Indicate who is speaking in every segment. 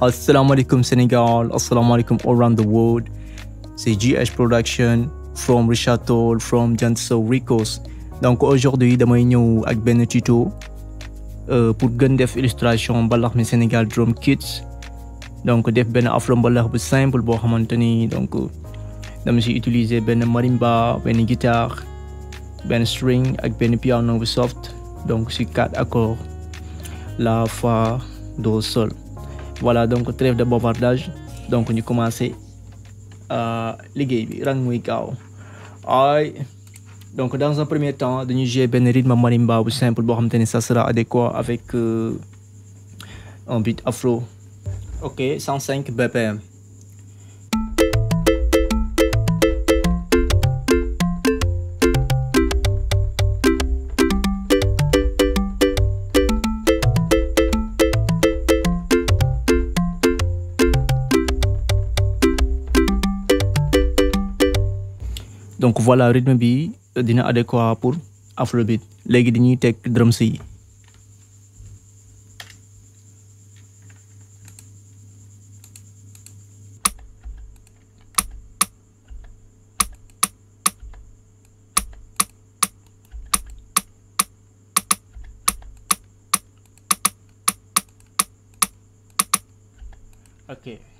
Speaker 1: Assalamu alaikum Sénégal, assalamu alaikum all around the world. C'est GH Production from Richard Toll from Janso Ricos. Donc aujourd'hui damay ñëw ak benn tuto euh, pour gën def illustration mbalax mi Sénégal drum kits. Donc def benn afro mbalax bu simple boo xamante ni donc dama si utiliser benn marimba, benn guitare, benn string ak benn piano bu soft. Donc si quatre accords la fa do sol. Voilà donc trêve de bavardage. Donc ñu commencé liggéey bi rang donc dans un premier temps dañuy jouer benn rythme marimba bu simple boo xamante ça sera adéquat avec euh, un beat afro. Ok 105 bpm donc voilà rythme bi dina adéquat pour afrobeat léegi dañuy teg drums yi ok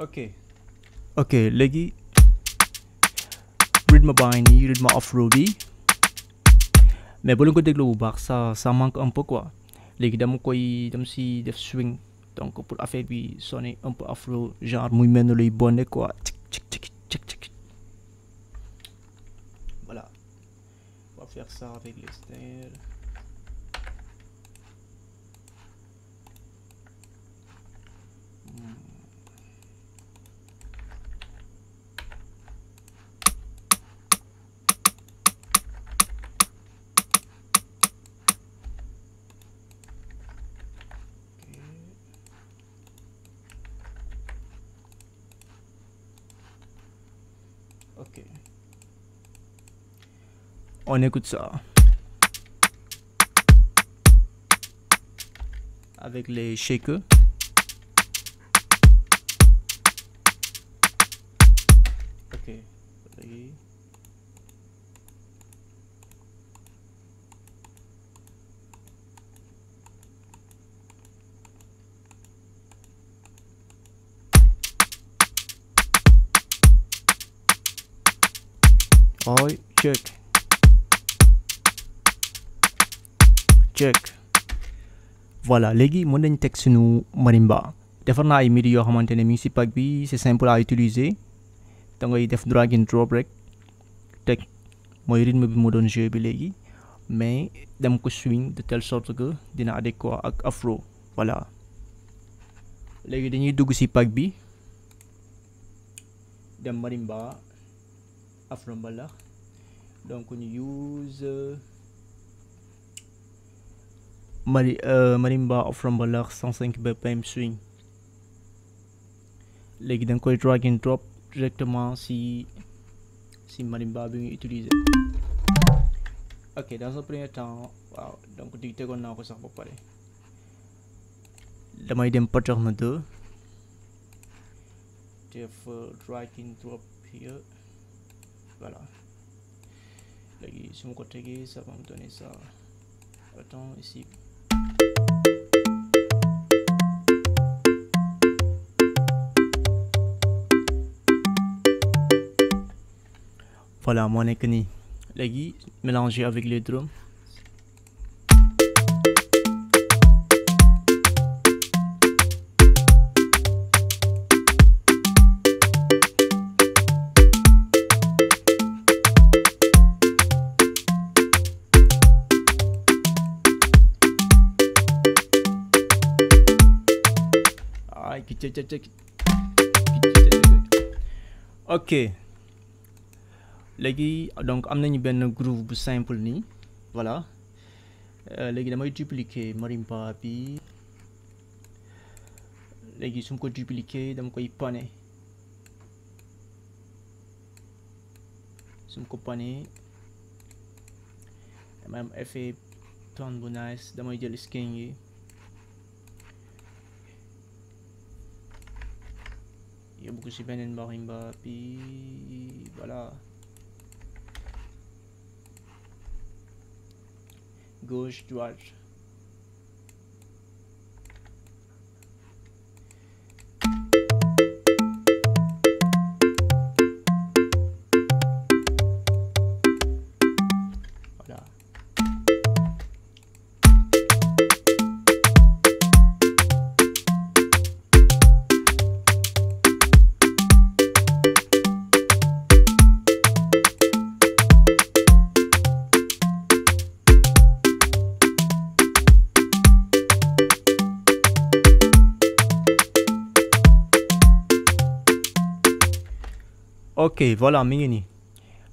Speaker 1: ok. Ok léegi. Rythme baa ngi nii rythme afro bi mais bu leen ko déglu bu baax ça ça manque un peu quoi. Léegi dama koy dama si def swing. Donc pour affaire bi sonner un peu afro genre muy mel ne luy bonne quoi. Cik cik cik voilà. On va faire ça avec les snares On écoute ça. Avec les shakers. Ok. Oi, check. check. voilà léegi mën nañ teg sunu marimba. Defar naa ay midi yoo xamante ne mi ngi si pack bi c'est simple à utiliser. Da ngay def drag and drop rek teg. Mooy rythme bi mu doon jeu bi léegi. Mais dem ko swing de telle sorte que dina adéquat ak afro. Voilà. Léegi dañuy dugg si pack bi. Dem marimba. Afro mbalax donc ñu use mari marimba afro mbalax 105 bpm swing. Léegi da nga koy drag and drop directement si si marimba bi nga utiliser ok dans un premier temps waaw donc di tegoon naa ko sax ba pare damay dem pattern 2 def drag and drop here voilà. Là, si vous comptez ça va me donner ça. Attends ici. Voilà mon écrit légui mélangé avec les drums. Ok. Donc am nañu benn groove simple voilà. Léegi damay dupliquer marimba bi. Léegi su ma ko dupliquer koy pané ko pané tone bu nice jël skin yóbbu ko ci beneen marimba bi voilà. Gauche droite ok voilà mi ngi nii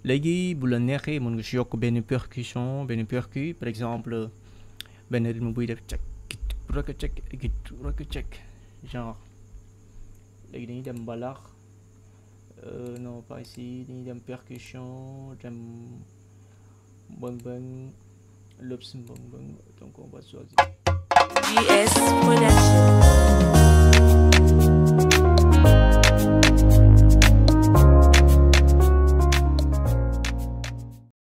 Speaker 1: léegi bu la neexee mën nga si yokk benn percussion benn percu. Par exemple benn rythme buy def cek rek cek rek cek genre léegi dañuy dem mbalax non pas ici dañuy dem percussion dem mbëng mbëng lëps mbëng mbëng donc on va choisir.